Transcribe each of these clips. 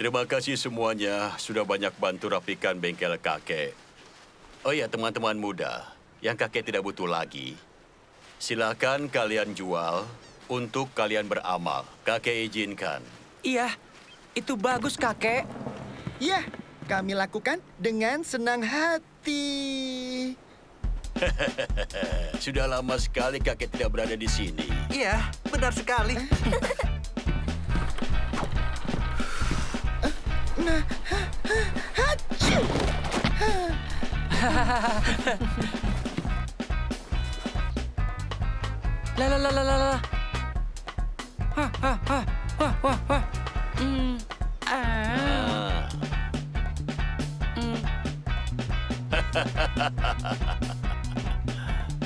Terima kasih semuanya sudah banyak bantu rapikan bengkel kakek. Oh ya, teman-teman muda, yang kakek tidak butuh lagi, silakan kalian jual untuk kalian beramal. Kakek izinkan. Iya, itu bagus kakek. Ya, kami lakukan dengan senang hati. Sudah lama sekali kakek tidak berada di sini. Iya, benar sekali. La la la la la la. Ha ha ha. Wah wah wah. Hmm. Ah. Ah, Hmm.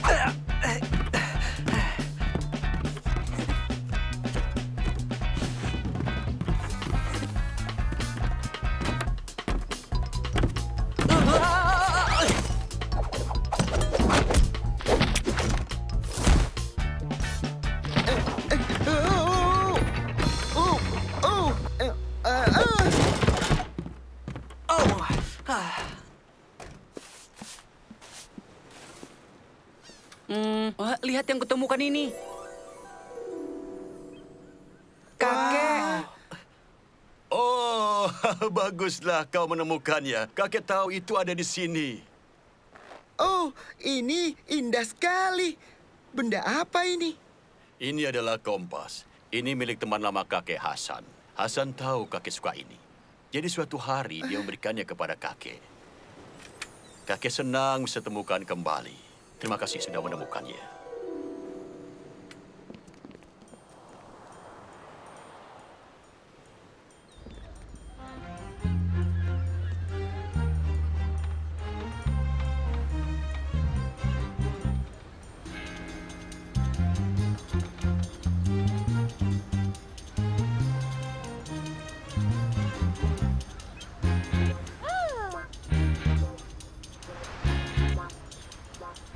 Oh, kutemukan ini. Kakek. Oh, baguslah kau menemukannya. Kakek tahu itu ada di sini. oh, ini indah sekali. Benda apa ini? Ini adalah kompas. Ini milik teman lama kakek Hasan. Hasan tahu kakek suka ini. Jadi suatu hari dia memberikannya kepada kakek. Kakek senang bisa temukan kembali. Terima kasih sudah menemukannya.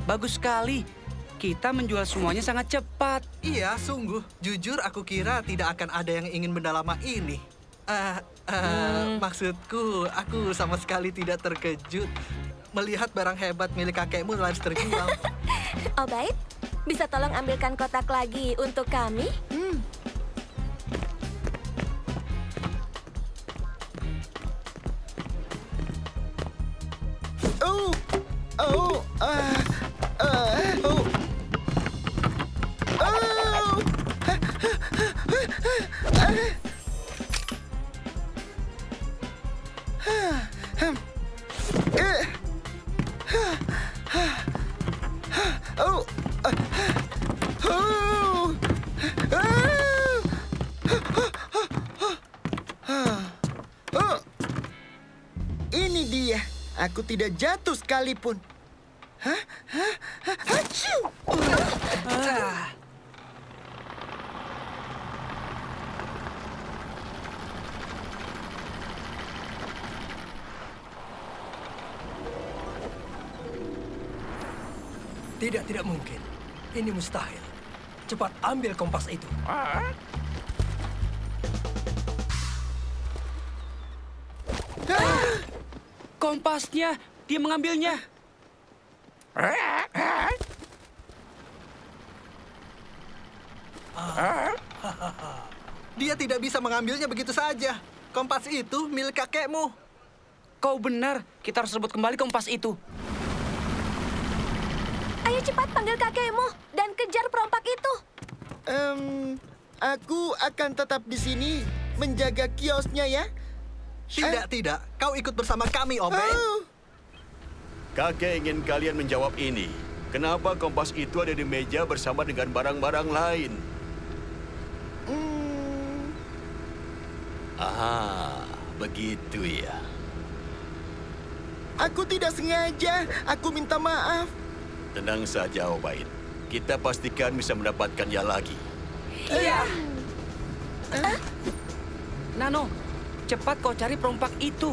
Bagus sekali. Kita menjual semuanya sangat cepat. iya, sungguh. Jujur, aku kira tidak akan ada yang ingin benda lama ini. Eh, eh, Maksudku, aku sama sekali tidak terkejut melihat barang hebat milik kakekmu laris terjual. Obaid, bisa tolong ambilkan kotak lagi untuk kami? Oh, oh, ah, ah, Ini dia. Aku tidak jatuh sekalipun. Hah? Hah? Hah? Haciu! Ini mustahil. Cepat ambil kompas itu. Kompasnya, dia mengambilnya. dia tidak bisa mengambilnya begitu saja. Kompas itu milik kakekmu. Kau benar, kita harus rebut kembali kompas itu. Ayo cepat panggil kakekmu dan kejar perompak itu. Em, aku akan tetap di sini menjaga kiosnya ya. Tidak, tidak. Kau ikut bersama kami, Obed. Oh, Kakek ingin kalian menjawab ini. Kenapa kompas itu ada di meja bersama dengan barang-barang lain? hmm, Ah, begitu ya. aku tidak sengaja. Aku minta maaf. Tenang saja, Obaid. Kita pastikan bisa mendapatkannya lagi. Iya. Nano, cepat kau cari perompak itu.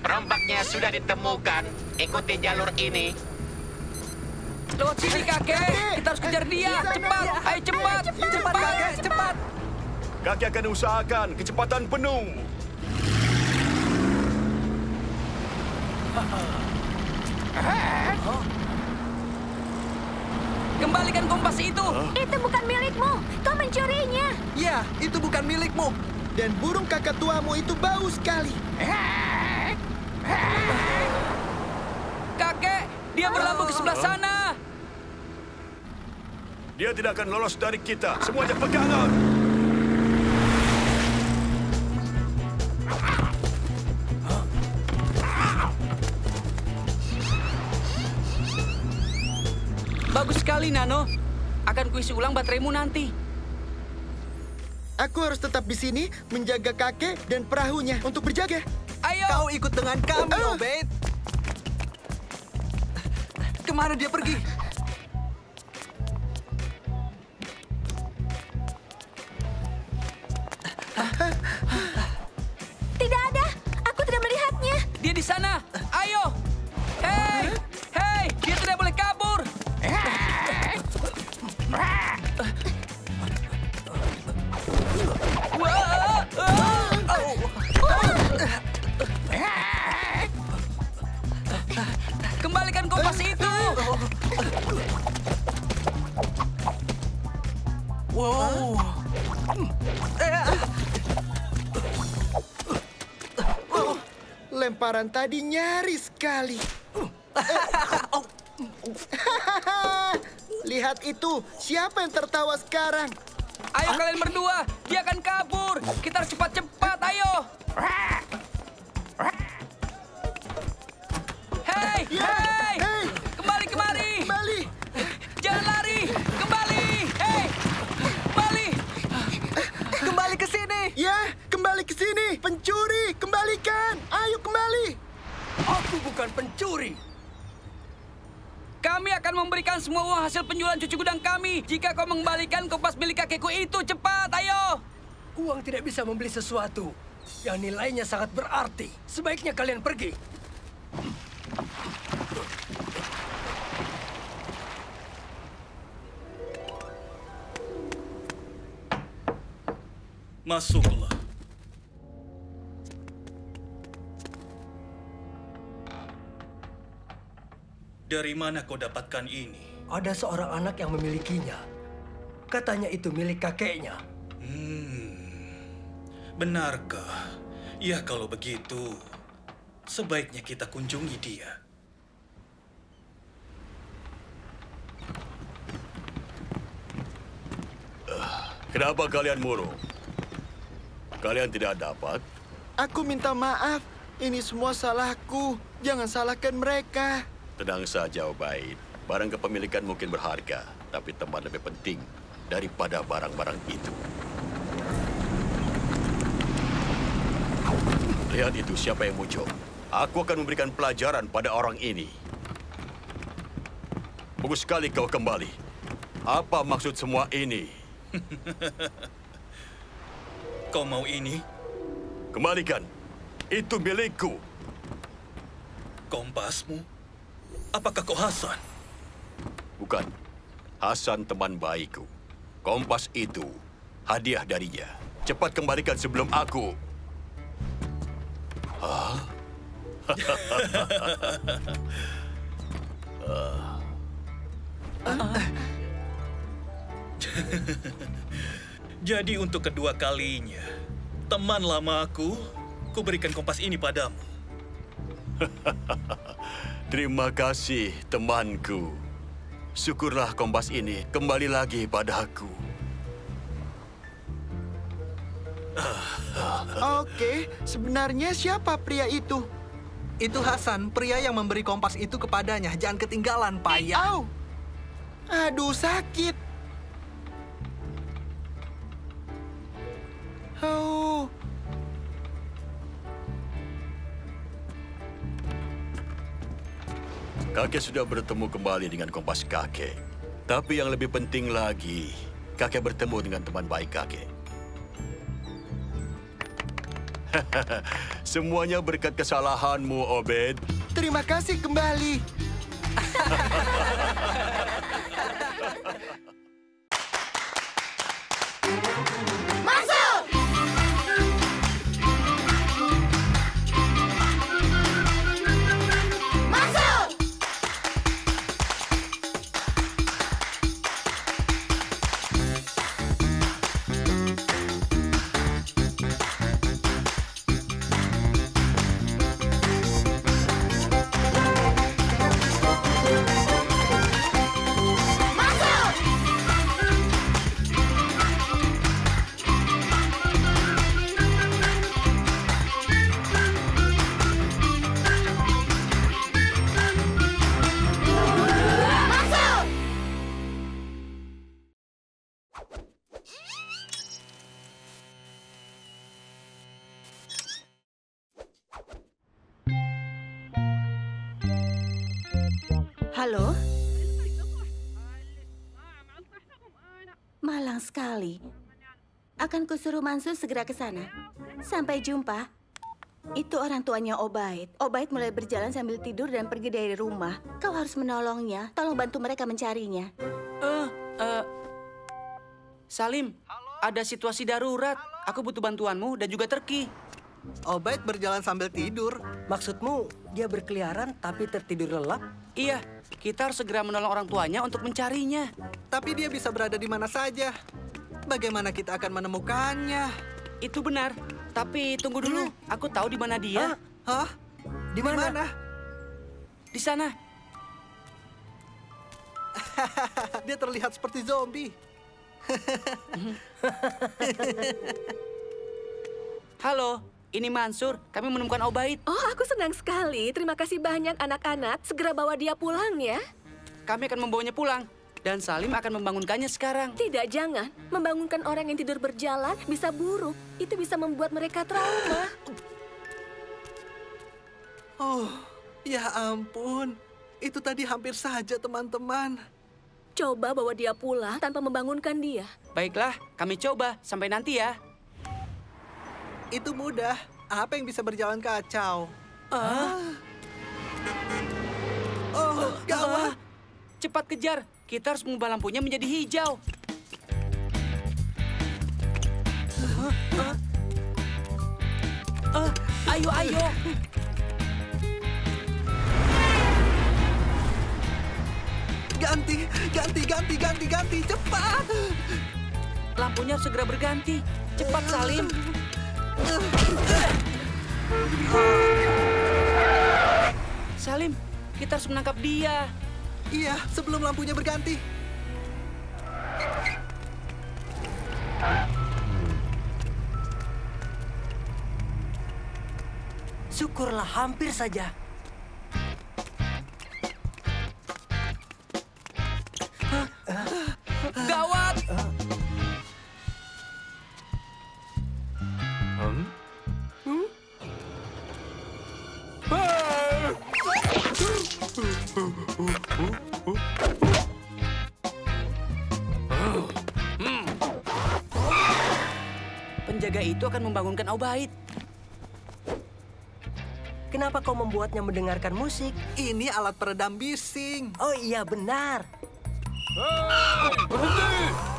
Perompaknya sudah ditemukan. Ikuti jalur ini. Lewat sini, kakek. Kita harus kejar dia. Cepat. Ayo cepat. Cepat, kakek, cepat. Kakek akan usahakan kecepatan penuh. Kembalikan kompas itu. Itu bukan milikmu. Kau mencurinya. Ya, itu bukan milikmu. Dan burung kakak tuamu itu bau sekali. Kakek, dia berlabuh ke sebelah sana. Dia tidak akan lolos dari kita. Semuanya pegangan. Sekali, Nano. Akan kuisi ulang bateraimu nanti. Aku harus tetap di sini menjaga kakek dan perahunya untuk berjaga. Ayo. Kau ikut dengan kami, Ah. Obed. Ke mana dia pergi? Lemparan tadi nyaris sekali. Lihat itu, siapa yang tertawa sekarang? Ayo kalian berdua, dia akan kabur. Kita harus Aku bukan pencuri. Kami akan memberikan semua uang hasil penjualan cuci gudang kami jika kau mengembalikan kompas milik kakekku itu. Cepat, ayo. Uang tidak bisa membeli sesuatu yang nilainya sangat berarti. Sebaiknya kalian pergi. Masuklah. Dari mana kau dapatkan ini? Ada seorang anak yang memilikinya. Katanya itu milik kakeknya. Benarkah? Ya kalau begitu, sebaiknya kita kunjungi dia. Kenapa kalian murung? Kalian tidak dapat? Aku minta maaf. Ini semua salahku. Jangan salahkan mereka. Tenang saja, Obaid. Barang kepemilikan mungkin berharga, tapi teman lebih penting daripada barang-barang itu. Lihat itu siapa yang muncul. Aku akan memberikan pelajaran pada orang ini. Bagus sekali kau kembali. Apa maksud semua ini? Kau mau ini? Kembalikan. Itu milikku. Kompasmu? Apakah kau Hasan? Bukan. Hasan teman baikku. Kompas itu hadiah darinya. Cepat kembalikan sebelum aku. Jadi untuk kedua kalinya, teman lamaku, ku berikan kompas ini padamu. Terima kasih, temanku. Syukurlah kompas ini kembali lagi padaku. Oke, sebenarnya siapa pria itu? Itu Hasan, pria yang memberi kompas itu kepadanya. Jangan ketinggalan, payah. Au! Aduh, sakit. Oh, Kakek sudah bertemu kembali dengan kompas kakek. Tapi yang lebih penting lagi, kakek bertemu dengan teman baik kakek. Semuanya berkat kesalahanmu, Obed. terima kasih kembali. sekali. Akan kusuruh Mansur segera ke sana. Sampai jumpa. Itu orang tuanya Obaid. Obaid mulai berjalan sambil tidur dan pergi dari rumah. Kau harus menolongnya. Tolong bantu mereka mencarinya. Eh, eh, Salim, ada situasi darurat. Aku butuh bantuanmu dan juga Terki. Obaid berjalan sambil tidur. Maksudmu dia berkeliaran tapi tertidur lelap? Iya, kita harus segera menolong orang tuanya untuk mencarinya. Tapi dia bisa berada di mana saja. Bagaimana kita akan menemukannya? Itu benar. Tapi tunggu dulu, aku tahu di mana dia. Hah? Di mana? Di sana. dia terlihat seperti zombie. Halo, ini Mansur. Kami menemukan Obaid. Oh, aku senang sekali. Terima kasih banyak anak-anak. Segera bawa dia pulang ya. Kami akan membawanya pulang. Dan Salim akan membangunkannya sekarang. Tidak, jangan. Membangunkan orang yang tidur berjalan bisa buruk. Itu bisa membuat mereka trauma. Oh, ya ampun. Itu tadi hampir saja, teman-teman. Coba bawa dia pulang tanpa membangunkan dia. Baiklah, kami coba. Sampai nanti ya. Itu mudah. Apa yang bisa berjalan kacau? Ah. Oh, gawat. Cepat kejar. Kita harus mengubah lampunya menjadi hijau. Ah, ayo, ayo. Ganti, ganti, ganti, ganti, ganti, cepat. Lampunya segera berganti. Cepat, Salim. Salim, kita harus menangkap dia. Iya, sebelum lampunya berganti. Syukurlah hampir saja. Akan membangunkan Obaid. Kenapa kau membuatnya mendengarkan musik? Ini alat peredam bising. Oh iya benar. Halo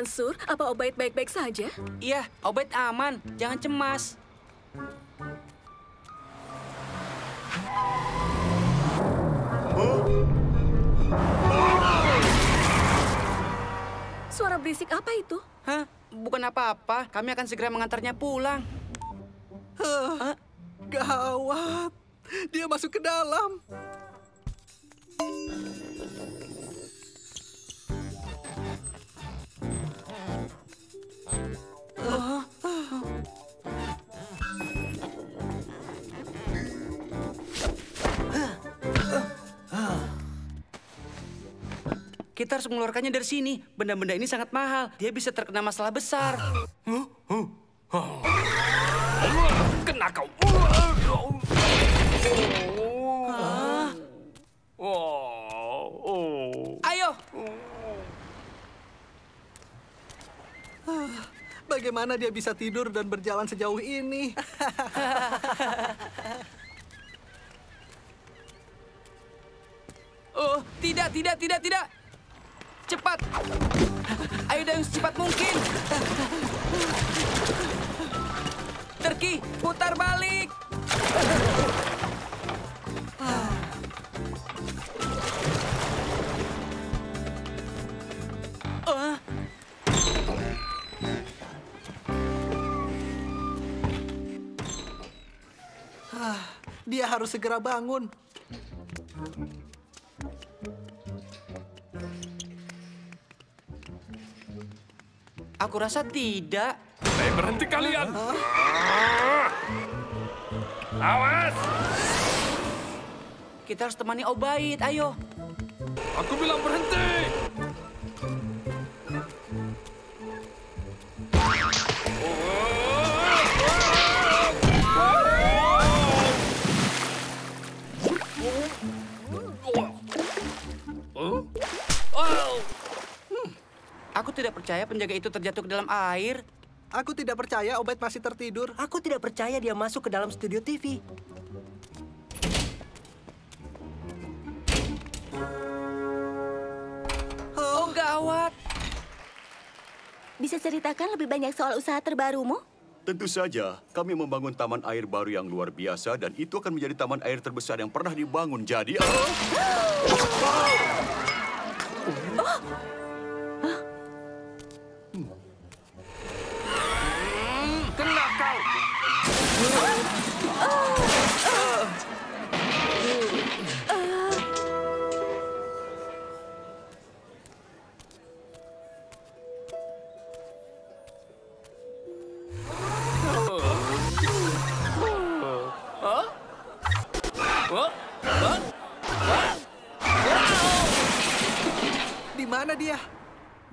Mansur, apa Obaid baik-baik saja? Iya, Obaid aman. Jangan cemas. Suara berisik apa itu? Hah? Bukan apa-apa. Kami akan segera mengantarnya pulang. Hah, Gawat. Dia masuk ke dalam. Kita harus mengeluarkannya dari sini. Benda-benda ini sangat mahal. Dia bisa terkena masalah besar. Kena kau. Ayo! Bagaimana dia bisa tidur dan berjalan sejauh ini? Oh, tidak, tidak, tidak, tidak. Cepat. Ayo dan secepat mungkin. Terki, putar balik. Dia harus segera bangun. aku rasa tidak. berhenti kalian. Awas! Kita harus temani Obaid, ayo. Aku bilang berhenti! Percaya penjaga itu terjatuh ke dalam air. Aku tidak percaya Obaid masih tertidur. Aku tidak percaya dia masuk ke dalam studio TV. Oh, gawat. Bisa ceritakan lebih banyak soal usaha terbarumu? Tentu saja, kami membangun taman air baru yang luar biasa dan itu akan menjadi taman air terbesar yang pernah dibangun. Jadi, oh, Kena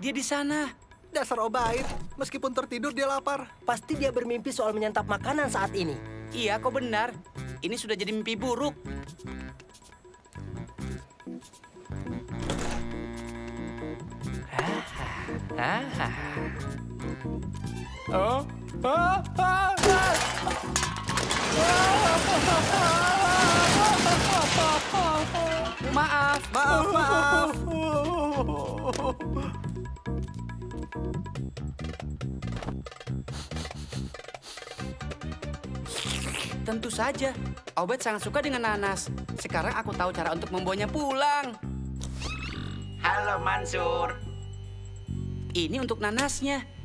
Dia di sana. Dasar Obaid. Meskipun tertidur, dia lapar. Pasti dia bermimpi soal menyantap makanan saat ini. Iya, kau benar. Ini sudah jadi mimpi buruk. Tentu saja. Obed sangat suka dengan nanas. Sekarang aku tahu cara untuk membawanya pulang. Halo, Mansur. Ini untuk nanasnya.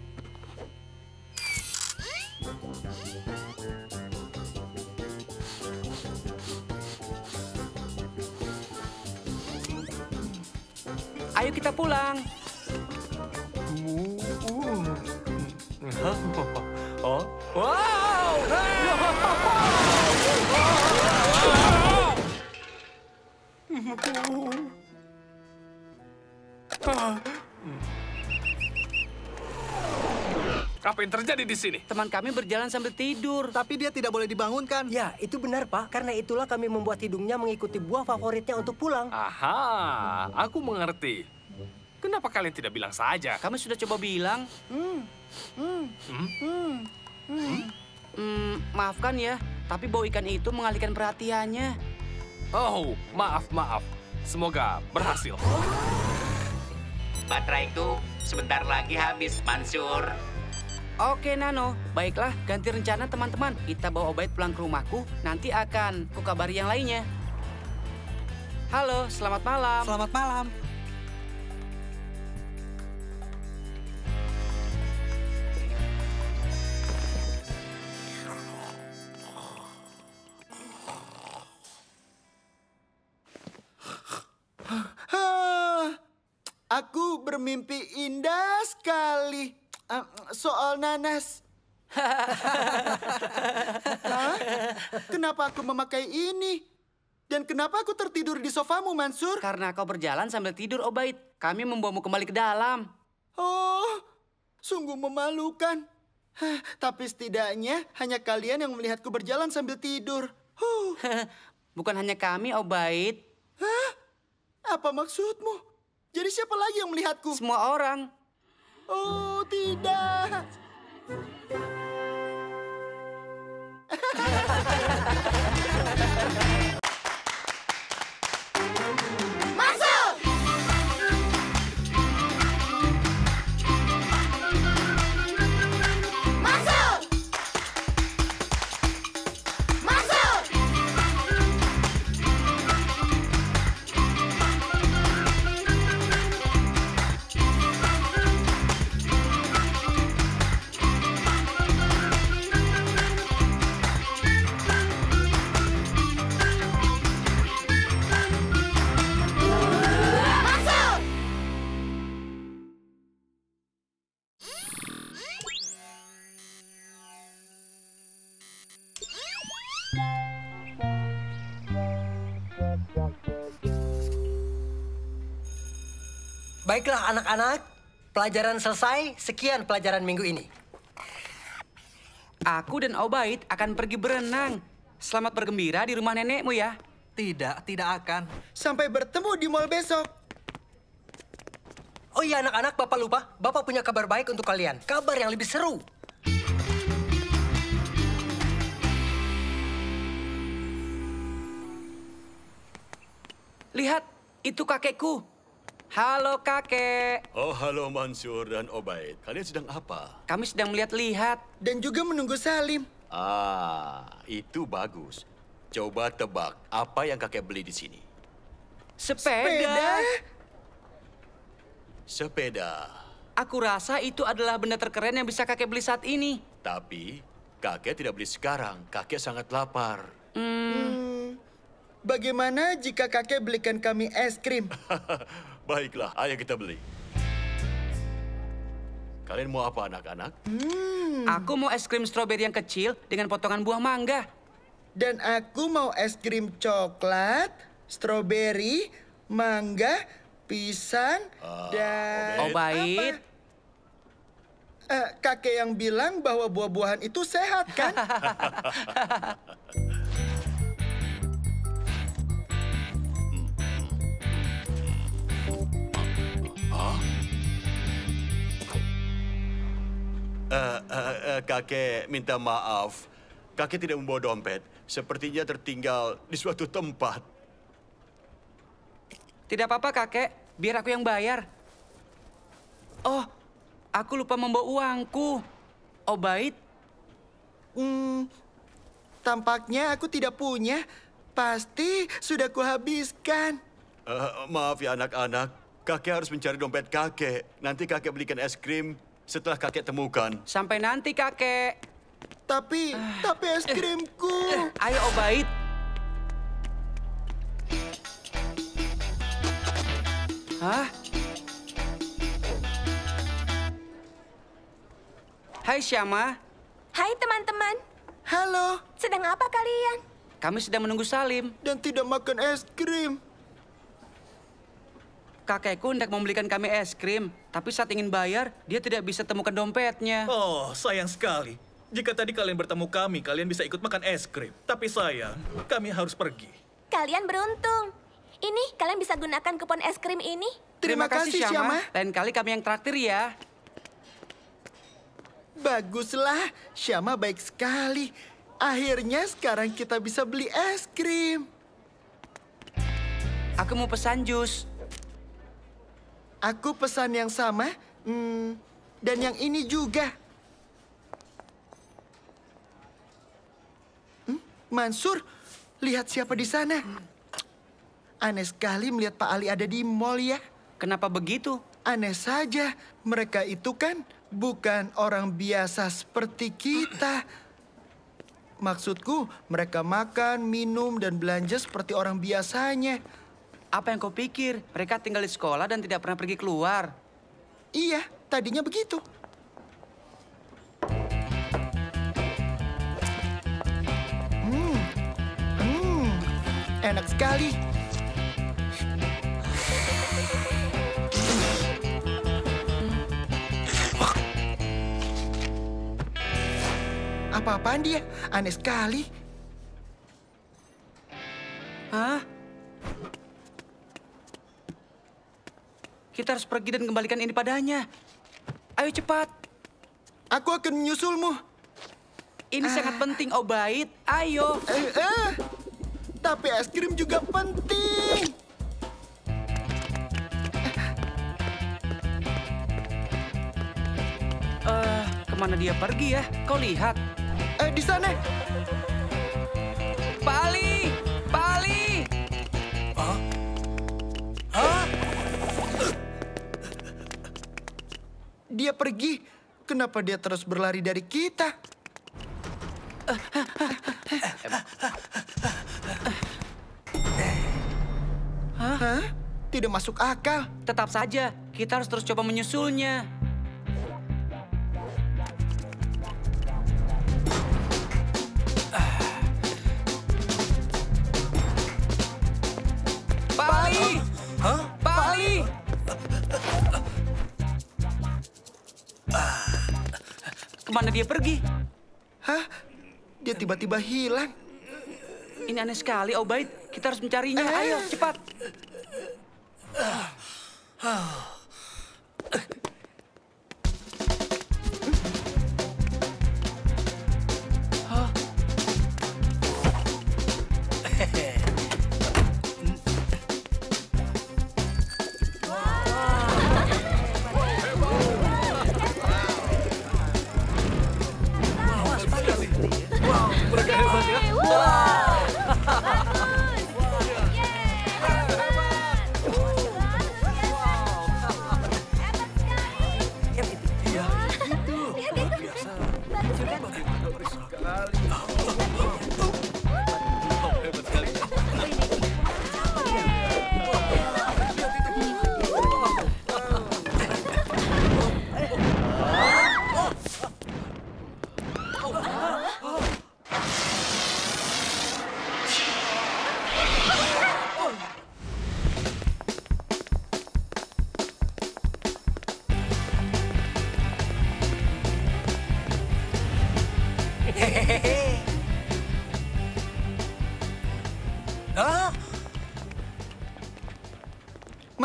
Di sini? Teman kami berjalan sambil tidur. Tapi dia tidak boleh dibangunkan. Ya, itu benar, Pak. Karena itulah kami membuat hidungnya mengikuti buah favoritnya untuk pulang. Aha, aku mengerti. Kenapa kalian tidak bilang saja? Kami sudah coba bilang. Hmm, maafkan ya, tapi bau ikan itu mengalihkan perhatiannya. Oh, maaf, maaf. Semoga berhasil. Bateraiku sebentar lagi habis, Mansur. Oke, Nano. Baiklah, ganti rencana teman-teman. Kita bawa Obaid pulang ke rumahku. Nanti akan kukabari yang lainnya. Halo, selamat malam. Selamat malam. Hah, aku bermimpi indah sekali. Soal nanas. Hah? Kenapa aku memakai ini? Dan kenapa aku tertidur di sofamu, Mansur? Karena kau berjalan sambil tidur, Obaid. Kami membawamu kembali ke dalam. Oh, sungguh memalukan. Hah, tapi setidaknya hanya kalian yang melihatku berjalan sambil tidur. Huh, Bukan hanya kami, Obaid. apa maksudmu? Jadi siapa lagi yang melihatku? Semua orang. Oh, tidak. Baiklah anak-anak, pelajaran selesai. Sekian pelajaran minggu ini. Aku dan Obaid akan pergi berenang. Selamat bergembira di rumah nenekmu ya. Tidak, tidak akan. Sampai bertemu di mall besok. Oh iya anak-anak, Bapak lupa. Bapak punya kabar baik untuk kalian. Kabar yang lebih seru. Lihat, itu kakekku. Halo kakek. Oh, halo Mansur dan Obaid. Kalian sedang apa? Kami sedang melihat-lihat. Dan juga menunggu Salim. Ah, itu bagus. Coba tebak apa yang kakek beli di sini. Sepeda. Sepeda. Aku rasa itu adalah benda terkeren yang bisa kakek beli saat ini. Tapi kakek tidak beli sekarang. Kakek sangat lapar. Hmm, bagaimana jika kakek belikan kami es krim? Baiklah, ayo kita beli. Kalian mau apa anak-anak? Aku mau es krim stroberi yang kecil dengan potongan buah mangga. Dan aku mau es krim coklat, stroberi, mangga, pisang, dan... Obaid. apa? Eh, kakek yang bilang bahwa buah-buahan itu sehat, kan? Eh, eh, eh, kakek minta maaf. Kakek tidak membawa dompet. Sepertinya tertinggal di suatu tempat. Tidak apa-apa kakek, biar aku yang bayar. Oh, aku lupa membawa uangku. Obaid, Hmm, tampaknya aku tidak punya. Pasti sudah kuhabiskan. Eh, maaf ya anak-anak. Kakek harus mencari dompet kakek. Nanti kakek belikan es krim setelah kakek temukan. sampai nanti kakek. Tapi, tapi es krimku. Ayo Obaid. Hah? Hai Syama, Hai teman-teman, Halo, sedang apa kalian? kami sedang menunggu Salim. dan tidak makan es krim. Kakekku hendak membelikan kami es krim, tapi saat ingin bayar, dia tidak bisa temukan dompetnya. Oh, sayang sekali. Jika tadi kalian bertemu kami, kalian bisa ikut makan es krim. Tapi sayang, kami harus pergi. Kalian beruntung. Ini, kalian bisa gunakan kupon es krim ini. Terima, kasih, Syama. Lain kali kami yang traktir ya. Baguslah, Syama baik sekali. Akhirnya sekarang kita bisa beli es krim. Aku mau pesan jus. Aku pesan yang sama, hmm, dan yang ini juga. Hmm, Mansur, lihat siapa di sana. Aneh sekali melihat Pak Ali ada di mall ya. Kenapa begitu? Aneh saja, mereka itu kan bukan orang biasa seperti kita. Maksudku, mereka makan, minum, dan belanja seperti orang biasanya. Apa yang kau pikir? Mereka tinggal di sekolah dan tidak pernah pergi keluar. Iya, tadinya begitu. Hmm, hmm, enak sekali. Apa-apaan dia? Aneh sekali. Hah? Kita harus pergi dan kembalikan ini padanya. Ayo cepat. Aku akan menyusulmu. Ini sangat penting, Obaid. Ayo. Eh, eh. Tapi es krim juga penting. Eh, ke mana dia pergi ya? Kau lihat. Eh, di sana. Dia pergi. Kenapa dia terus berlari dari kita? Hah? Tidak masuk akal. Tetap saja, kita harus terus coba menyusulnya. Dia pergi? Hah? Dia tiba-tiba hilang. Ini aneh sekali, Obaid. Kita harus mencarinya. Eh. Ayo, cepat.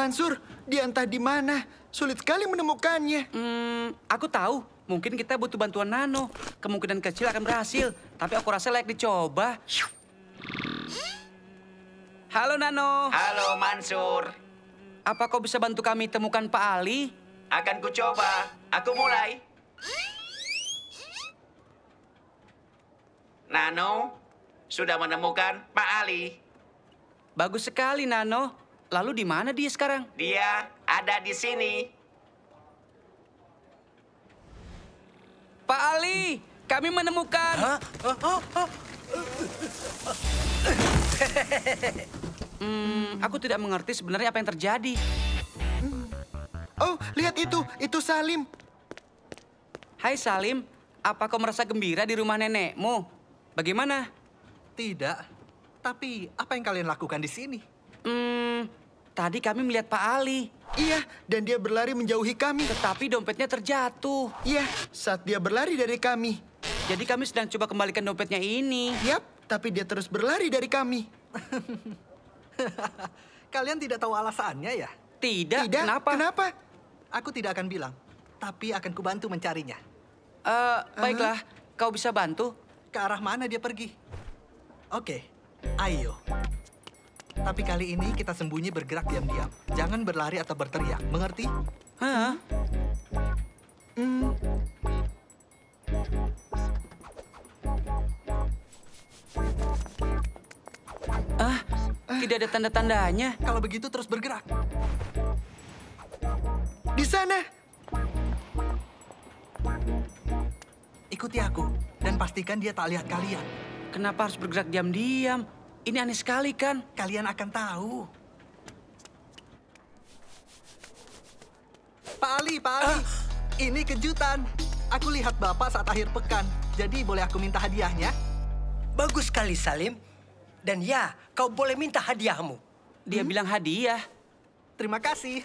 Mansur, dia entah di mana. Sulit sekali menemukannya. Hmm, aku tahu. Mungkin kita butuh bantuan Nano. Kemungkinan kecil akan berhasil. Tapi aku rasa layak dicoba. Halo, Nano. Halo Mansur. Apa kau bisa bantu kami temukan Pak Ali? Akan ku coba. Aku mulai. Nano, sudah menemukan Pak Ali. Bagus sekali, Nano. Lalu di mana dia sekarang? Dia ada di sini. Pak Ali, kami menemukan. Hmm, aku tidak mengerti sebenarnya apa yang terjadi. Oh, lihat itu. Itu Salim. Hai Salim, apa kau merasa gembira di rumah nenekmu? Bagaimana? Tidak. Tapi apa yang kalian lakukan di sini? Hmm, tadi kami melihat Pak Ali. Iya, dan dia berlari menjauhi kami. Tetapi dompetnya terjatuh. Iya, saat dia berlari dari kami. Jadi kami sedang coba kembalikan dompetnya ini. Yap, tapi dia terus berlari dari kami. Kalian tidak tahu alasannya ya? Tidak, Tidak, kenapa? Kenapa? Aku tidak akan bilang, tapi akan kubantu mencarinya. Eh, baiklah, kau bisa bantu. Ke arah mana dia pergi? Oke, ayo. Tapi kali ini kita sembunyi bergerak diam-diam. Jangan berlari atau berteriak, mengerti? Hah? Hmm, Ah, tidak ada tanda-tandanya. Kalau begitu terus bergerak. di sana. Ikuti aku dan pastikan dia tak lihat kalian. Kenapa harus bergerak diam-diam? Ini aneh sekali kan? Kalian akan tahu. Pak Ali, Pak Ali. Ini kejutan. Aku lihat Bapak saat akhir pekan. Jadi boleh aku minta hadiahnya? Bagus sekali, Salim. Dan ya, kau boleh minta hadiahmu. Dia bilang hadiah. Terima kasih.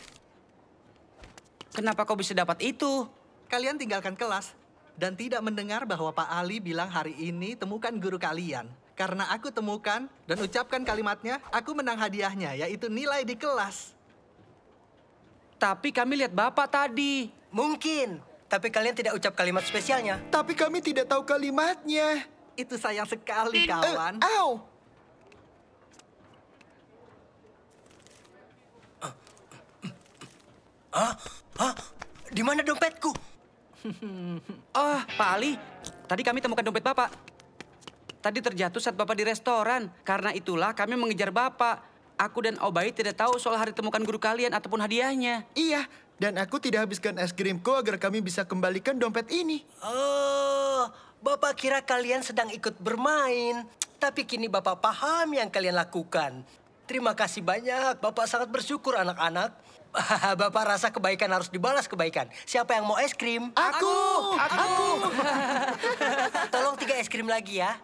Kenapa kau bisa dapat itu? Kalian tinggalkan kelas dan tidak mendengar bahwa Pak Ali bilang hari ini temukan guru kalian. Karena aku temukan dan ucapkan kalimatnya, aku menang hadiahnya, yaitu nilai di kelas. Tapi kami lihat Bapak tadi. Mungkin, tapi kalian tidak ucap kalimat spesialnya. Tapi kami tidak tahu kalimatnya. Itu sayang sekali, Eh, kawan. au. Hah? Hah? Di mana dompetku? Oh, Pak Ali. Tadi kami temukan dompet Bapak. Tadi terjatuh saat Bapak di restoran. Karena itulah kami mengejar Bapak. Aku dan Obaid tidak tahu soal hari temukan guru kalian ataupun hadiahnya. Iya, dan aku tidak habiskan es krimku agar kami bisa kembalikan dompet ini. Oh, Bapak kira kalian sedang ikut bermain. Tapi kini Bapak paham yang kalian lakukan. Terima kasih banyak, Bapak sangat bersyukur anak-anak. Bapak rasa kebaikan harus dibalas kebaikan. Siapa yang mau es krim? Aku, aku. Tolong tiga es krim lagi ya.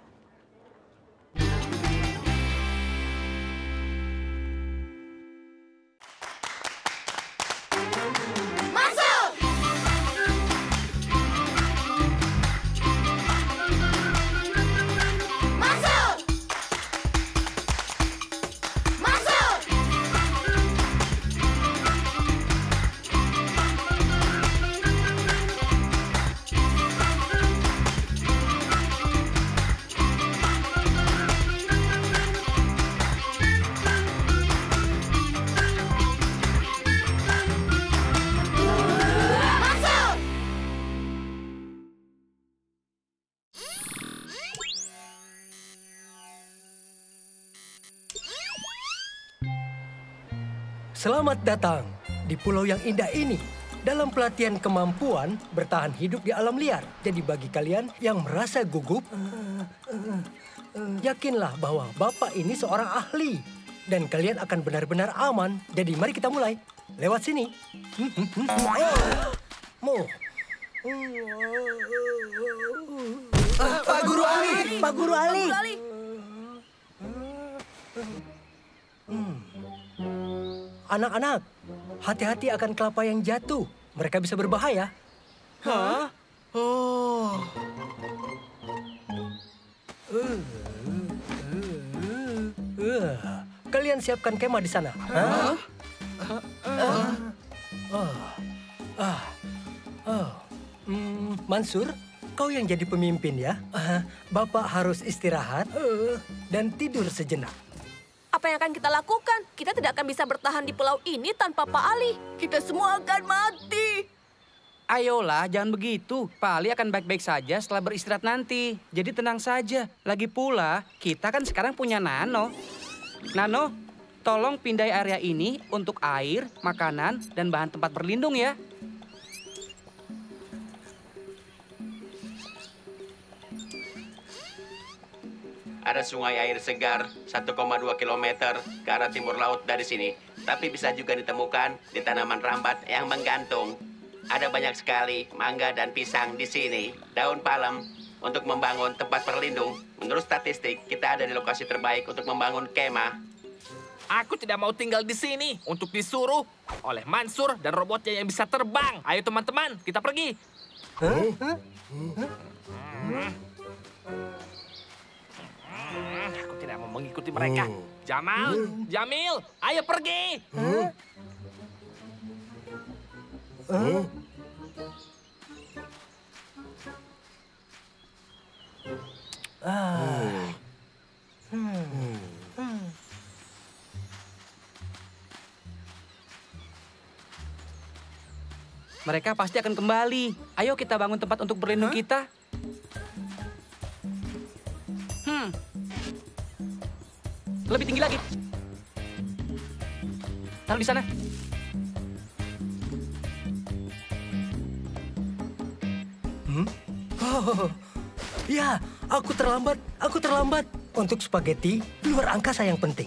Selamat datang di pulau yang indah ini. Dalam pelatihan kemampuan bertahan hidup di alam liar. Jadi bagi kalian yang merasa gugup, yakinlah bahwa Bapak ini seorang ahli. Dan kalian akan benar-benar aman. Jadi mari kita mulai. Lewat sini. Mo. Pak Guru Ali! Pak Guru Ali! Anak-anak, hati-hati akan kelapa yang jatuh. Mereka bisa berbahaya. Hah? Oh. Uh, Kalian siapkan kemah di sana. Hah? Oh. Ah. Oh. Hmm, Mansur, kau yang jadi pemimpin ya. Ah, Bapak harus istirahat eh, dan tidur sejenak. Apa yang akan kita lakukan? Kita tidak akan bisa bertahan di pulau ini tanpa Pak Ali. Kita semua akan mati. Ayolah, jangan begitu. Pak Ali akan baik-baik saja setelah beristirahat nanti. Jadi tenang saja. Lagi pula, kita kan sekarang punya Nano. Nano, tolong pindai area ini untuk air, makanan, dan bahan tempat berlindung ya. Ada sungai air segar 1,2 km ke arah timur laut dari sini. Tapi bisa juga ditemukan di tanaman rambat yang menggantung. Ada banyak sekali mangga dan pisang di sini. Daun palem untuk membangun tempat berlindung. Menurut statistik, kita ada di lokasi terbaik untuk membangun kemah. Aku tidak mau tinggal di sini untuk disuruh oleh Mansur dan robotnya yang bisa terbang. Ayo teman-teman, kita pergi. Hmm, Aku tidak mau mengikuti mereka. Jamal, Jamil, ayo pergi. Ah. Mereka pasti akan kembali. Ayo kita bangun tempat untuk berlindung kita. Lebih tinggi lagi. Taruh di sana. Oh, ya, aku terlambat. Aku terlambat. Untuk spaghetti, luar angkasa yang penting.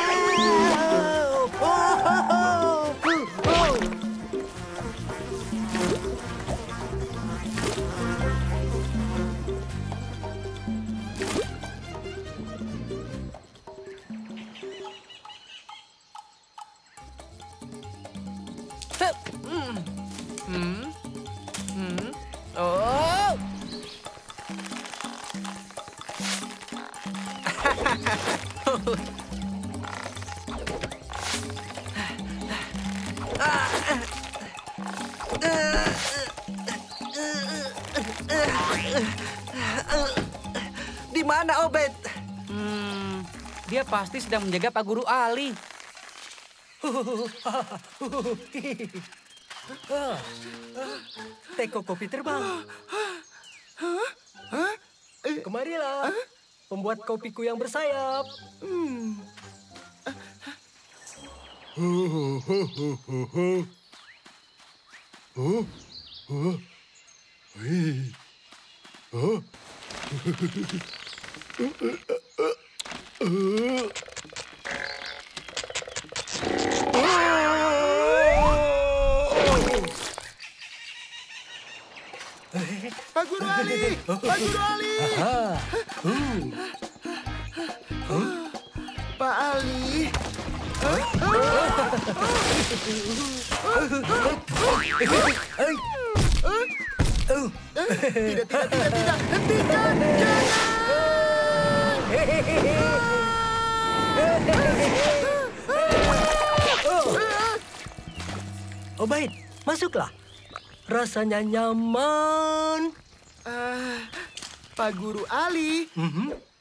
Pasti sedang menjaga Pak Guru Ali. Teko kopi terbang. Kemarilah, pembuat kopiku yang bersayap. Pak Guru Ali! Pak Guru Ali! Pak Ali! Tidak, tidak, tidak, tidak. Hentikan! Jangan! Oh baik, masuklah. Rasanya nyaman. Ah, Pak Guru Ali.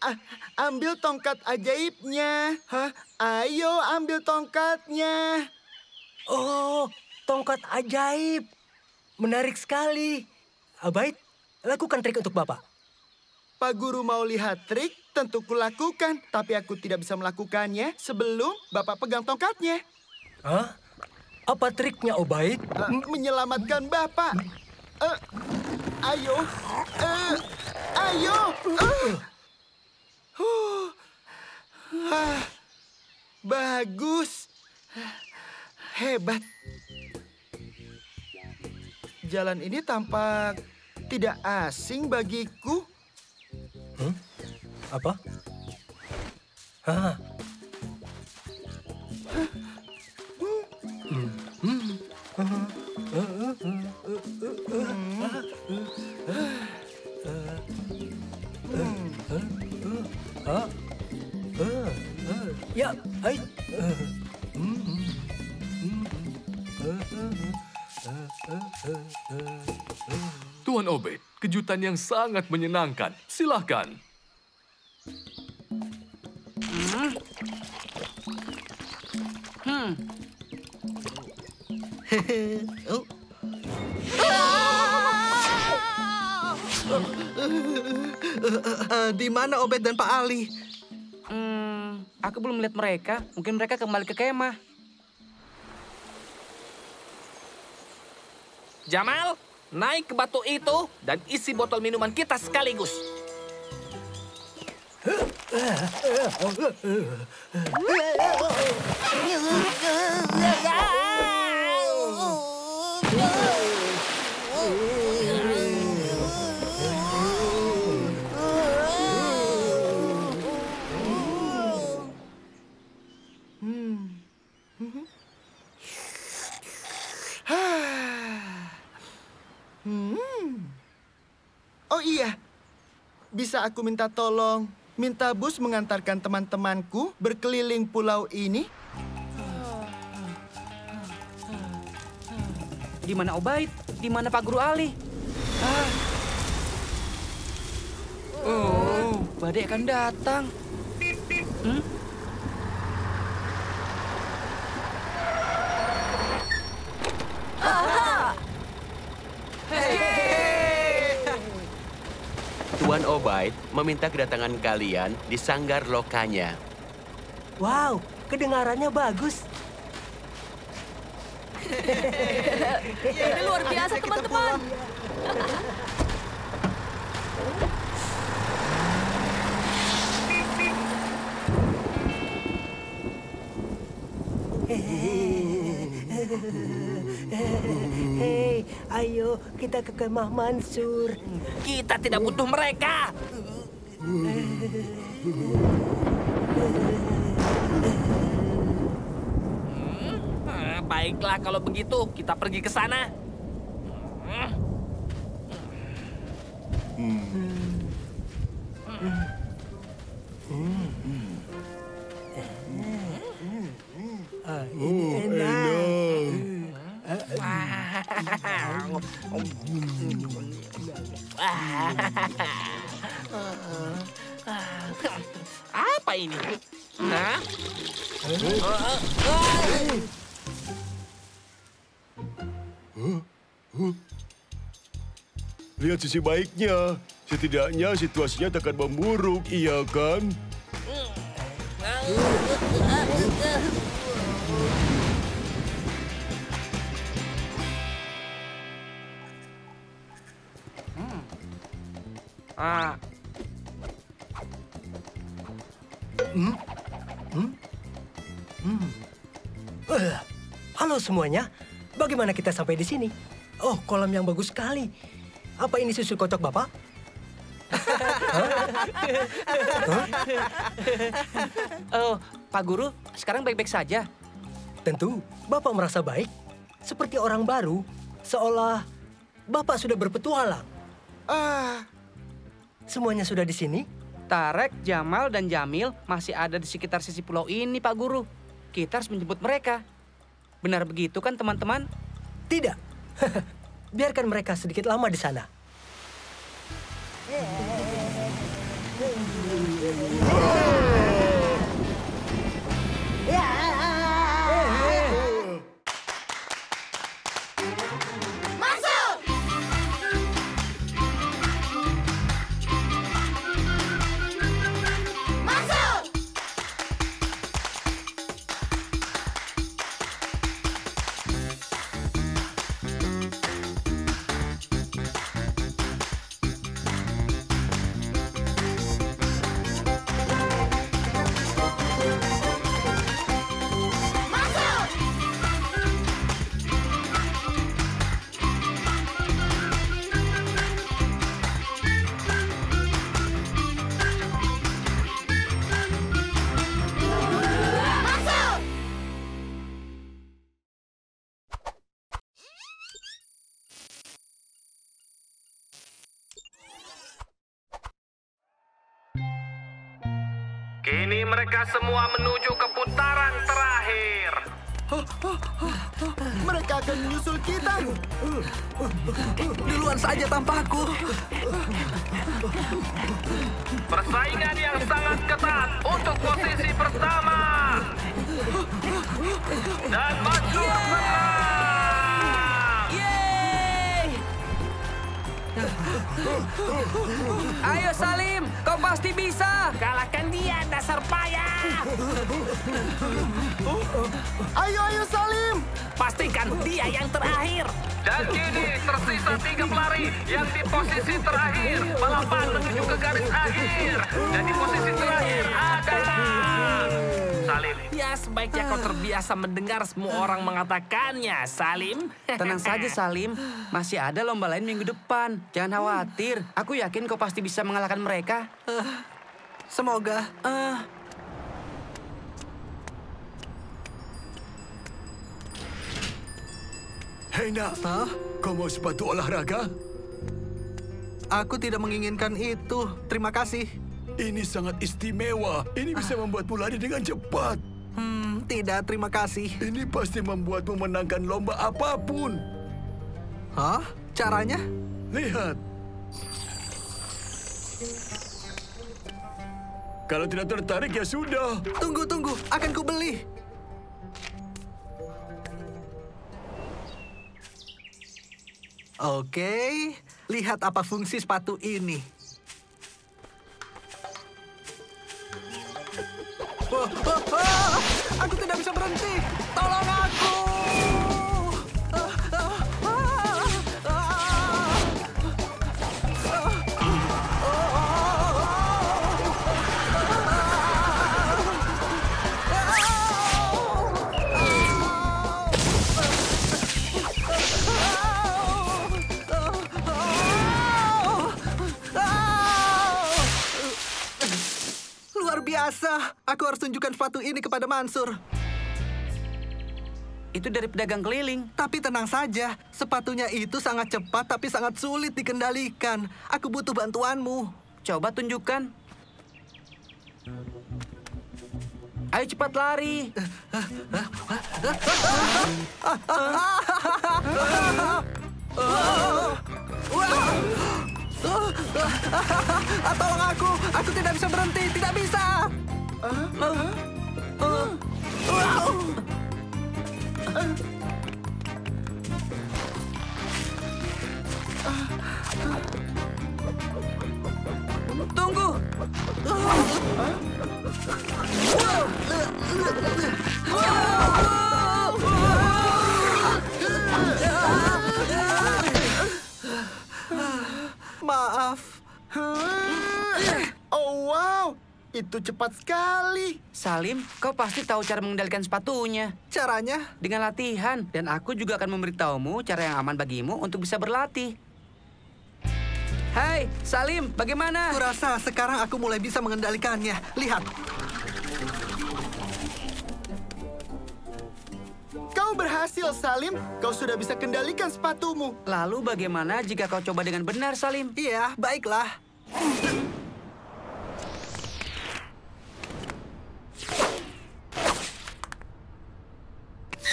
Ah, ambil tongkat ajaibnya. Hah? Ayo ambil tongkatnya. Oh, tongkat ajaib. Menarik sekali. Abaid, lakukan trik untuk Bapak. Pak Guru mau lihat trik, tentu kulakukan. Tapi aku tidak bisa melakukannya sebelum Bapak pegang tongkatnya. Hah? Apa triknya, Obaid? Ah, menyelamatkan Bapak. Eh, ayo. Eh, ayo. Eh. Huh. Ah, bagus. Hebat. Jalan ini tampak tidak asing bagiku. Apa? Hah? Ya, hai. Tuan Obed, kejutan yang sangat menyenangkan. Silahkan. Hmm. Oh. Eh, di mana Obed dan Pak Ali? Hmm, aku belum melihat mereka. Mungkin mereka kembali ke kemah. Jamal, naik ke batu itu dan isi botol minuman kita sekaligus. Oh iya, bisa aku minta tolong minta bus mengantarkan teman-temanku berkeliling pulau ini? Di mana Obaid? Di mana Pak Guru Ali? Ah. Oh, badai akan datang. Hmm? Obaid meminta kedatangan kalian di sanggar lokanya. Wow, kedengarannya bagus. Ini luar biasa, teman-teman. Hei, ayo kita ke kemah Mansur. Kita tidak butuh mereka. Hmm, baiklah kalau begitu, kita pergi ke sana. Hmm. Sisi baiknya. Setidaknya situasinya takkan memburuk, iya kan? Ah, Eh, halo semuanya, bagaimana kita sampai di sini? Oh, kolam yang bagus sekali. Apa ini susu kocok Bapak? oh, Pak Guru, sekarang baik-baik saja. Tentu, Bapak merasa baik. Seperti orang baru, seolah Bapak sudah berpetualang. Ah, Semuanya sudah di sini? Tarek, Jamal, dan Jamil masih ada di sekitar sisi pulau ini, Pak Guru. Kita harus menjemput mereka. Benar begitu kan, teman-teman? Tidak. Biarkan mereka sedikit lama di sana. Yeah. Mereka semua menuju ke putaran terakhir. Mereka akan menyusul kita. Duluan saja tanpa aku. Persaingan yang sangat ketat untuk posisi pertama. Dan Mansur menang. Ayo Salim, kau pasti bisa. Kalahkan dia, dasar payah. Ayo, ayo Salim. Pastikan dia yang terakhir. Dan kini tersisa tiga pelari yang di posisi terakhir. Balapan menuju ke garis akhir. Dan di posisi terakhir adalah... Salim. Ya, sebaiknya kau terbiasa mendengar semua orang mengatakannya, Salim. Tenang saja Salim, masih ada lomba lain minggu depan. Jangan khawatir, aku yakin kau pasti bisa mengalahkan mereka. Semoga. Eh, Hei nak, kau mau sepatu olahraga? Aku tidak menginginkan itu. Terima kasih. Ini sangat istimewa. Ini bisa membuatmu lari dengan cepat. Hmm, tidak, terima kasih. Ini pasti membuatmu menangkan lomba apa pun. Hah? Caranya? Lihat. Kalau tidak tertarik ya sudah. Tunggu, tunggu. Akan ku beli. Oke, lihat apa fungsi sepatu ini. Aku tidak bisa berhenti. Tolong harus tunjukkan sepatu ini kepada Mansur. itu dari pedagang keliling. Tapi tenang saja, sepatunya itu sangat cepat tapi sangat sulit dikendalikan. Aku butuh bantuanmu. Coba tunjukkan. Ayo cepat lari. Ah, Tolong aku, aku tidak bisa berhenti, tidak bisa. Maaf. Oh wow, itu cepat sekali. Salim, kau pasti tahu cara mengendalikan sepatunya. Caranya? Dengan latihan. Dan aku juga akan memberitahumu cara yang aman bagimu untuk bisa berlatih. Hai, Salim, bagaimana? Kurasa sekarang aku mulai bisa mengendalikannya. Lihat. Kau berhasil, Salim. Kau sudah bisa kendalikan sepatumu. Lalu bagaimana jika kau coba dengan benar, Salim? Iya, baiklah.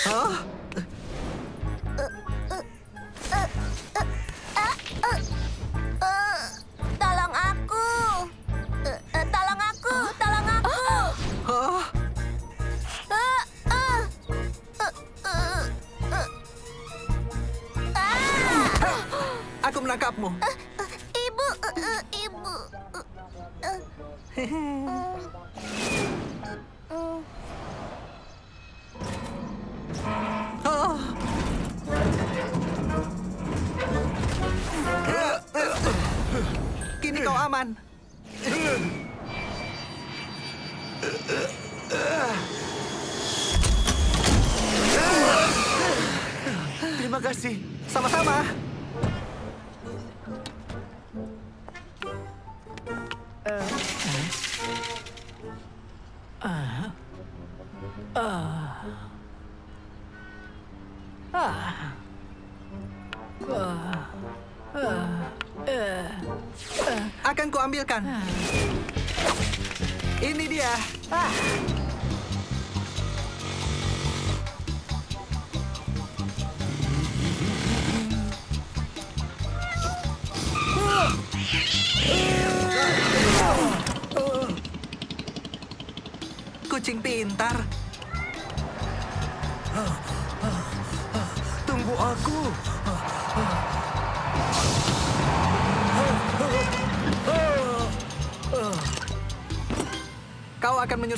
Hah?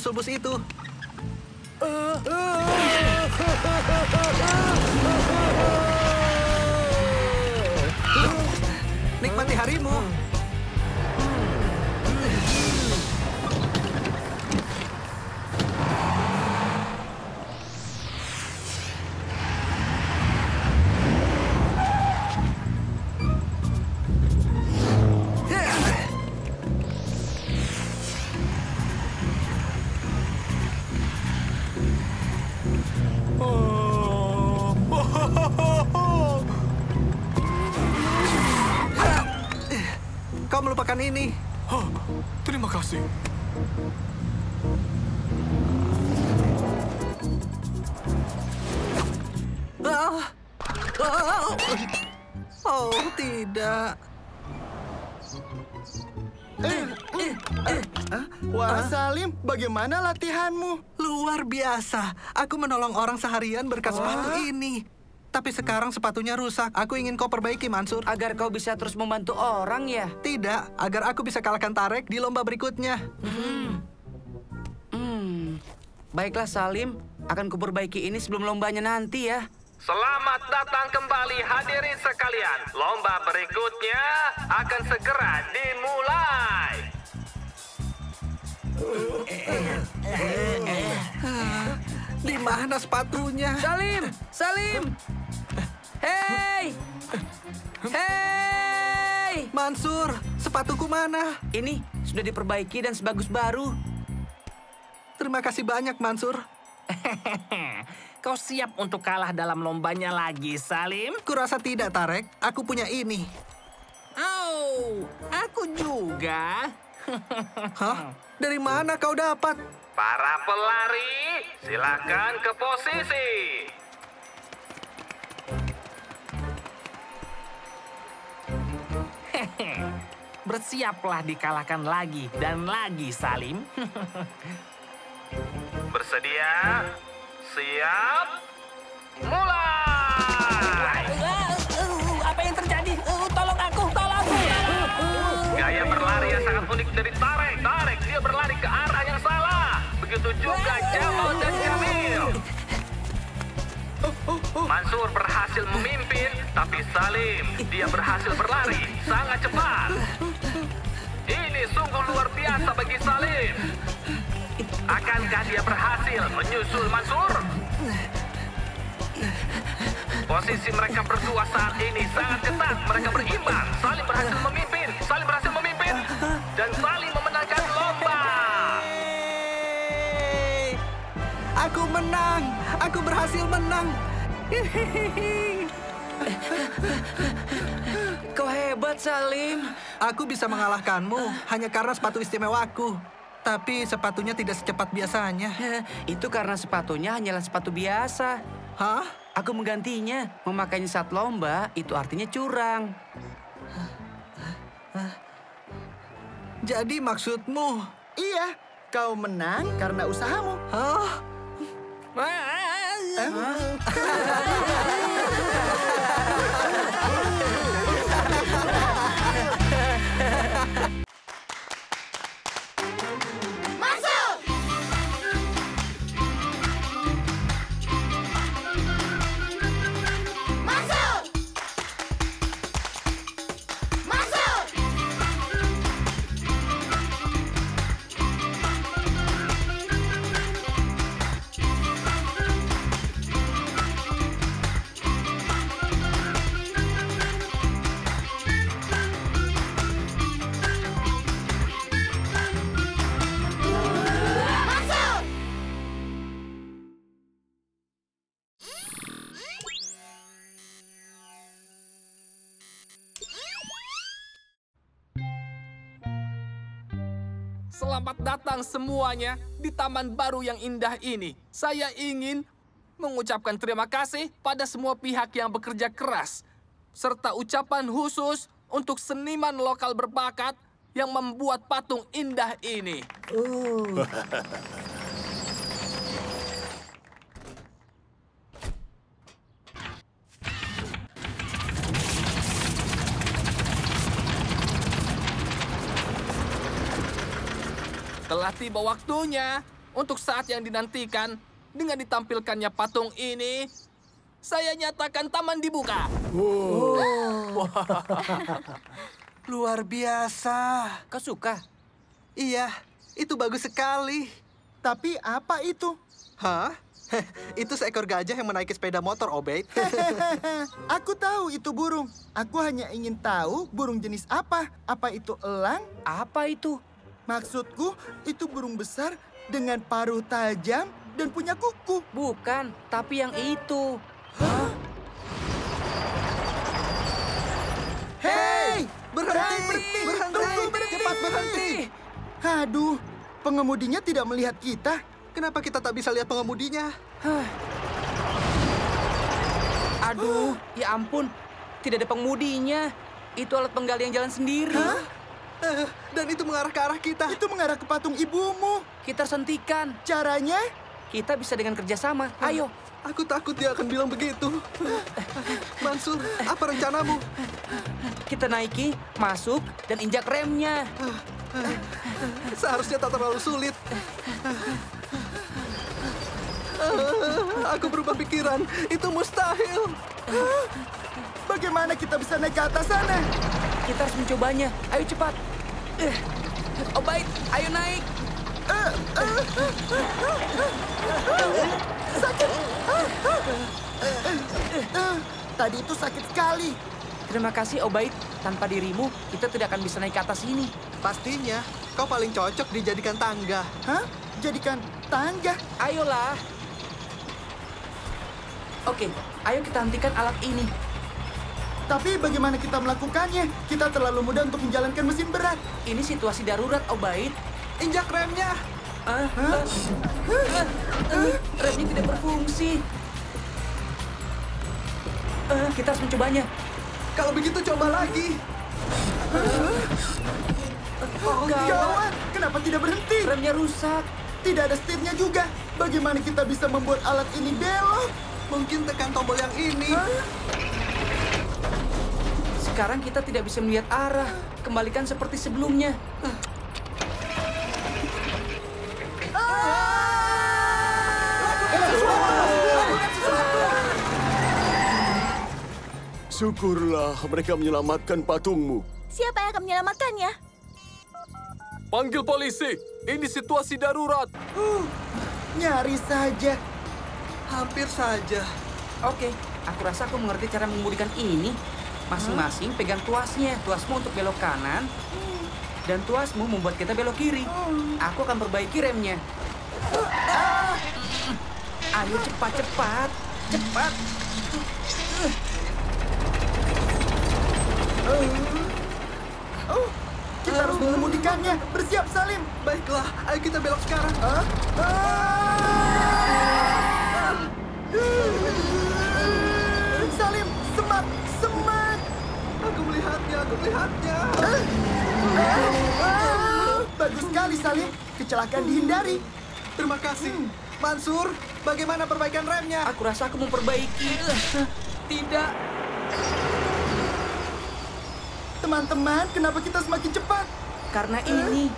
Kau akan ini. Oh, terima kasih. Ah. Ah. Oh, tidak. Wah, Salim, bagaimana latihanmu? Luar biasa. Aku menolong orang seharian berkat sepatu ini. Tapi sekarang sepatunya rusak. Aku ingin kau perbaiki, Mansur. Agar kau bisa terus membantu orang ya? Tidak, agar aku bisa kalahkan Tarek di lomba berikutnya. Hmm. Baiklah Salim, akan kuperbaiki ini sebelum lombanya nanti ya. Selamat datang kembali hadirin sekalian. Lomba berikutnya akan segera dimulai. Di mana sepatunya? Salim, Salim. Hei! Hei! Mansur, sepatuku mana? Ini sudah diperbaiki dan sebagus baru. Terima kasih banyak, Mansur. Kau siap untuk kalah dalam lombanya lagi, Salim? Kurasa tidak, Tarek. Aku punya ini. Oh, aku juga. Hah? Dari mana kau dapat? Para pelari, silakan ke posisi. Bersiaplah dikalahkan lagi dan lagi, Salim. Bersedia? Siap? Mulai! Mansur berhasil memimpin, tapi Salim, dia berhasil berlari sangat cepat. Ini sungguh luar biasa bagi Salim. Akankah dia berhasil menyusul Mansur? Posisi mereka berdua saat ini sangat ketat. Mereka berimbang. Salim berhasil memimpin. Salim berhasil memimpin. Dan Salim memenangkan lomba. Aku menang. Aku berhasil menang. Kau hebat, Salim. Aku bisa mengalahkanmu hanya karena sepatu istimewaku. Tapi sepatunya tidak secepat biasanya. Itu karena sepatunya hanyalah sepatu biasa. Hah? Aku menggantinya. Memakainya saat lomba itu artinya curang. Jadi maksudmu? Iya, kau menang karena usahamu. Hah? Ah. Selamat datang semuanya di taman baru yang indah ini. Saya ingin mengucapkan terima kasih pada semua pihak yang bekerja keras, serta ucapan khusus untuk seniman lokal berbakat yang membuat patung indah ini. Telah tiba waktunya untuk saat yang dinantikan dengan ditampilkannya patung ini. Saya nyatakan taman dibuka. Luar biasa. Kau suka? Iya, itu bagus sekali. Tapi apa itu? Hah? itu seekor gajah yang menaiki sepeda motor, Obeid. Aku tahu itu burung. Aku hanya ingin tahu burung jenis apa. Apa itu elang? Apa itu? Maksudku, itu burung besar dengan paruh tajam dan punya kuku. Bukan, tapi yang itu. Hei! Berhenti! Berhenti! Berhenti! Tunggu, berhenti! Cepat berhenti! Aduh, pengemudinya tidak melihat kita. Kenapa kita tak bisa lihat pengemudinya? Aduh, ya ampun. Tidak ada pengemudinya. Itu alat penggali yang jalan sendiri. Eh, dan itu mengarah ke arah kita. Itu mengarah ke patung ibumu. Kita harus hentikan. Caranya? Kita bisa dengan kerjasama. Ayo. Aku takut dia akan bilang begitu. Mansur, apa rencanamu? Kita naiki, masuk, dan injak remnya. Seharusnya tak terlalu sulit. Aku berubah pikiran. Itu mustahil. Bagaimana kita bisa naik ke atas sana? Kita harus mencobanya. Ayo cepat. Eh, Oh baik, ayo naik. Sakit. Tadi itu sakit sekali. Terima kasih, Obaid. Tanpa dirimu, kita tidak akan bisa naik ke atas ini. Pastinya, kau paling cocok dijadikan tangga. Hah? Jadikan tangga? Ayolah. Oke, ayo kita hentikan alat ini. Tapi bagaimana kita melakukannya? Kita terlalu mudah untuk menjalankan mesin berat. Ini situasi darurat, Obaid. Injak remnya. Ah, ah, ah, ah, remnya tidak berfungsi. Ah, kita harus mencobanya. Kalau begitu coba lagi. Oh, gawat! Kenapa tidak berhenti? Remnya rusak. Tidak ada setirnya juga. Bagaimana kita bisa membuat alat ini belok? Mungkin tekan tombol yang ini. Sekarang kita tidak bisa melihat arah. Kembalikan seperti sebelumnya. Syukurlah mereka menyelamatkan patungmu. Siapa yang akan menyelamatkannya? Panggil polisi. Ini situasi darurat. Uh, nyaris saja. Hampir saja. Oke, aku rasa aku mengerti cara mengemudikan ini. Masing-masing pegang tuasnya. Tuasmu untuk belok kanan, dan tuasmu membuat kita belok kiri. Aku akan perbaiki remnya. Ayo cepat-cepat, cepat. Oh, kita harus mengemudikannya. Bersiap, Salim. Baiklah, ayo kita belok sekarang. Hah? Ah! Salim, semak, semak. Aku melihatnya, aku melihatnya. Ah! Bagus sekali, Salim. Kecelakaan dihindari. Terima kasih. Mansur, bagaimana perbaikan remnya? Aku rasa aku memperbaiki. Tidak. Teman-teman, kenapa kita semakin cepat? Karena ini.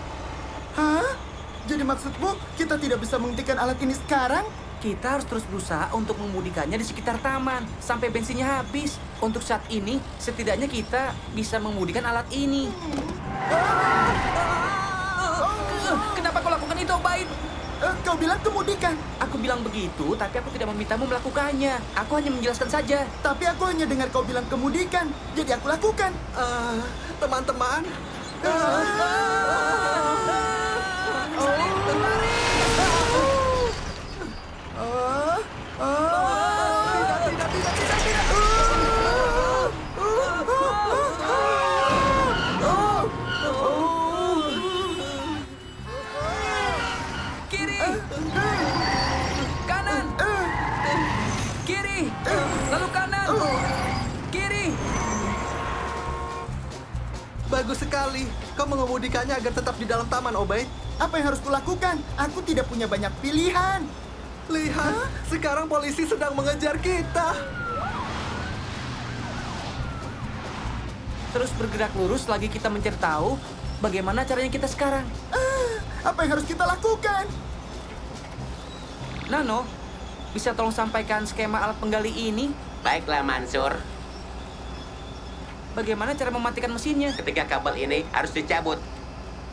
Hah? Jadi maksudmu kita tidak bisa menghentikan alat ini sekarang? Kita harus terus berusaha untuk memudikannya di sekitar taman sampai bensinnya habis. Untuk saat ini, setidaknya kita bisa memudikan alat ini. Kenapa kau lakukan itu, Obaid? Eh, kau bilang kemudikan. Aku bilang begitu, tapi aku tidak memintamu melakukannya. Aku hanya menjelaskan saja. Tapi aku hanya dengar kau bilang kemudikan. Jadi aku lakukan. Eh, teman-teman. Oh, oh. Bagus sekali. Kau mengemudikannya agar tetap di dalam taman, Obaid. Apa yang harus kulakukan? Aku tidak punya banyak pilihan. Lihat, sekarang polisi sedang mengejar kita. Terus bergerak lurus lagi kita mencari tahu bagaimana caranya kita sekarang. Ah, apa yang harus kita lakukan? Nano, bisa tolong sampaikan skema alat penggali ini? Baiklah, Mansur. Bagaimana cara mematikan mesinnya? Ketiga kabel ini harus dicabut.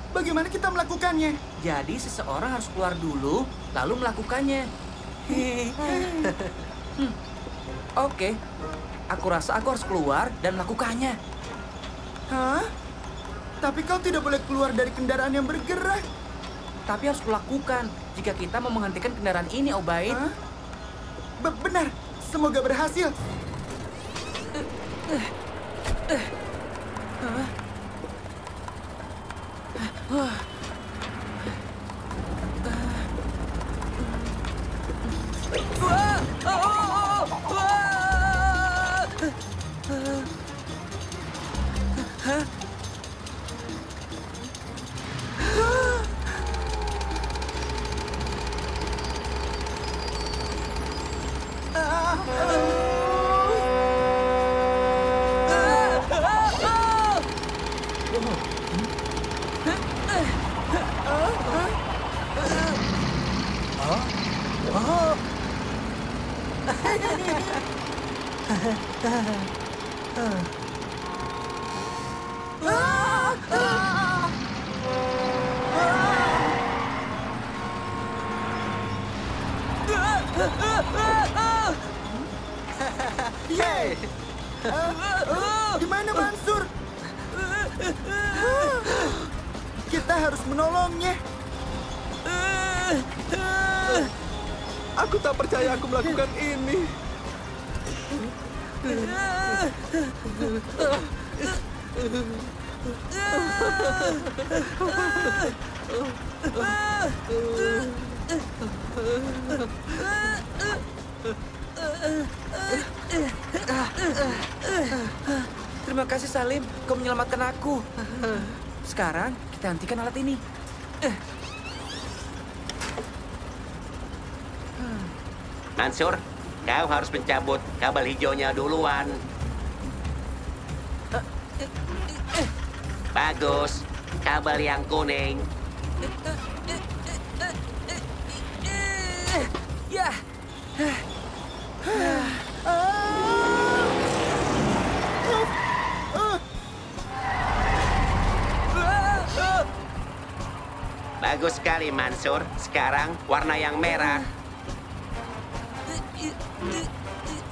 Bagaimana kita melakukannya? Jadi seseorang harus keluar dulu, lalu melakukannya. hmm. Oke, aku rasa aku harus keluar dan melakukannya. Hah? Tapi kau tidak boleh keluar dari kendaraan yang bergerak. Tapi harus kulakukan jika kita mau menghentikan kendaraan ini, Obaid. Hah? Be benar, semoga berhasil. Uh, uh, uh. Uh. Huh. Hentikan alat ini. Mansur, kau harus mencabut kabel hijaunya duluan. Bagus, kabel yang kuning. Ya. Bagus sekali, Mansur. Sekarang warna yang merah.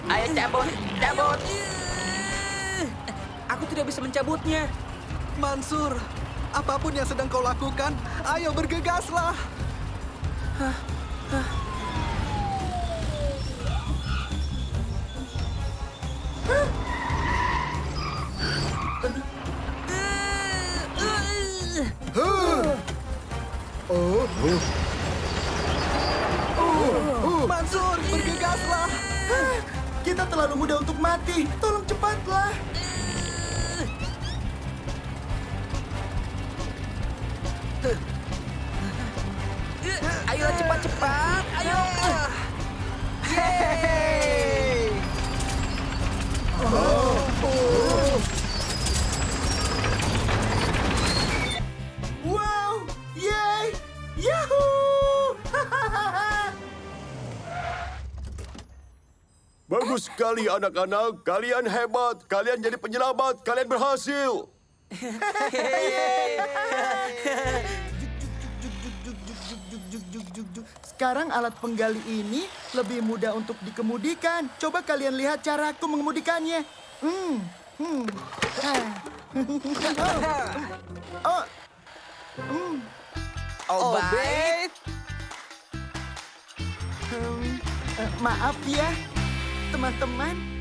Ayo cabut, cabut. Aku tidak bisa mencabutnya. Mansur, apa pun yang sedang kau lakukan, ayo bergegaslah. Hah? Sekali anak-anak. Kalian hebat. Kalian jadi penyelamat. Kalian berhasil. Sekarang alat penggali ini lebih mudah untuk dikemudikan. Coba kalian lihat caraku mengemudikannya. Hmm. Hmm. oh. Hmm. Obaid. Hmm. Eh, maaf ya, teman-teman.